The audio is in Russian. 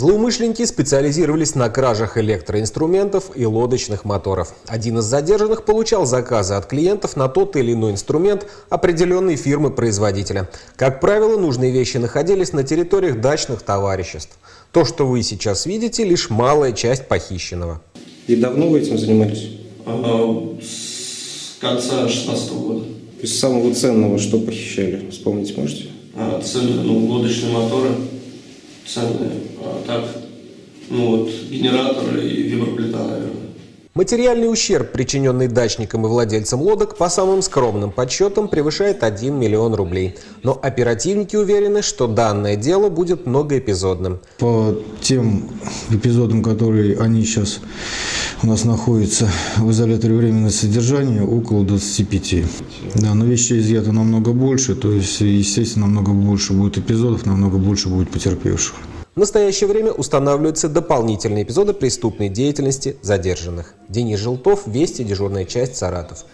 Злоумышленники специализировались на кражах электроинструментов и лодочных моторов. Один из задержанных получал заказы от клиентов на тот или иной инструмент определенной фирмы-производителя. Как правило, нужные вещи находились на территориях дачных товариществ. То, что вы сейчас видите, лишь малая часть похищенного. И давно вы этим занимались? А, С конца 16 года. То есть самого ценного что похищали? Вспомнить можете? А, Ценные, ну, лодочные моторы ценные. А так, ну вот, генераторы и виброплита, наверное. Материальный ущерб, причиненный дачникам и владельцам лодок, по самым скромным подсчетам превышает 1 миллион рублей. Но оперативники уверены, что данное дело будет многоэпизодным. По тем эпизодам, которые они сейчас у нас находятся в изоляторе временного содержания, около 25. Да, но вещей изъято намного больше, то есть, естественно, намного больше будет эпизодов, намного больше будет потерпевших. В настоящее время устанавливаются дополнительные эпизоды преступной деятельности задержанных. Денис Желтов, Вести, дежурная часть, Саратов.